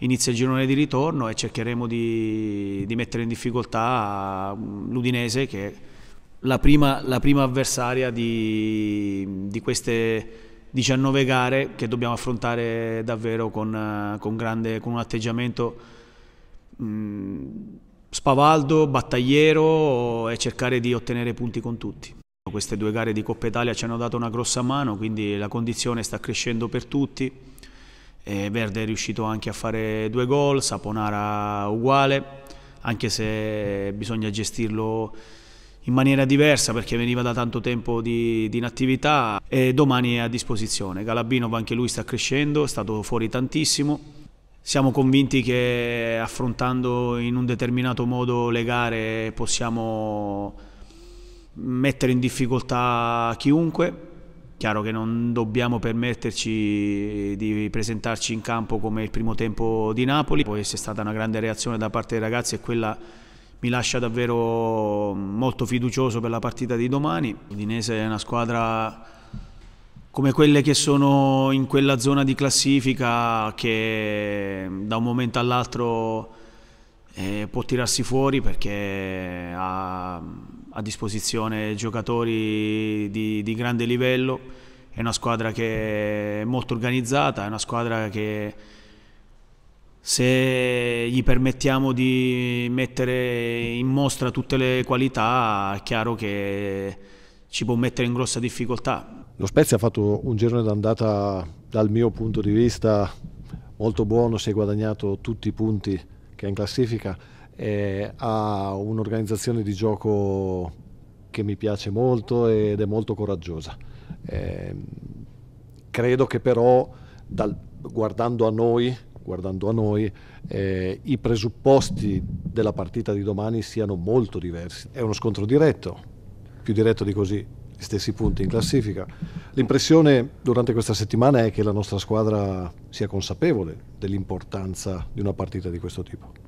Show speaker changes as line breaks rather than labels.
inizia il girone di ritorno e cercheremo di, di mettere in difficoltà l'Udinese che è la prima, la prima avversaria di, di, queste 19 gare che dobbiamo affrontare davvero con, con, grande, con un atteggiamento mh, spavaldo, battagliero e cercare di ottenere punti con tutti. Queste due gare di Coppa Italia ci hanno dato una grossa mano, quindi la condizione sta crescendo per tutti. E Verde è riuscito anche a fare due gol, Saponara uguale, anche se bisogna gestirlo in maniera diversa perché veniva da tanto tempo di, di inattività e domani è a disposizione. Galabinov anche lui sta crescendo, è stato fuori tantissimo. Siamo convinti che affrontando in un determinato modo le gare possiamo mettere in difficoltà chiunque. Chiaro che non dobbiamo permetterci di presentarci in campo come il primo tempo di Napoli, poi c'è stata una grande reazione da parte dei ragazzi e quella mi lascia davvero molto fiducioso per la partita di domani. L'Udinese è una squadra come quelle che sono in quella zona di classifica che da un momento all'altro eh, può tirarsi fuori perché ha a disposizione giocatori di, di, grande livello, è una squadra che è molto organizzata, è una squadra che se gli permettiamo di mettere in mostra tutte le qualità è chiaro che ci può mettere in grossa difficoltà.
Lo Spezia ha fatto un girone d'andata dal mio punto di vista molto buono, si è guadagnato tutti i punti che è in classifica eh, ha un'organizzazione di gioco che mi piace molto ed è molto coraggiosa. Eh, credo che però dal, guardando a noi, guardando a noi eh, i presupposti della partita di domani siano molto diversi. È uno scontro diretto, più diretto di così, gli stessi punti in classifica. L'impressione durante questa settimana è che la nostra squadra sia consapevole dell'importanza di una partita di questo tipo.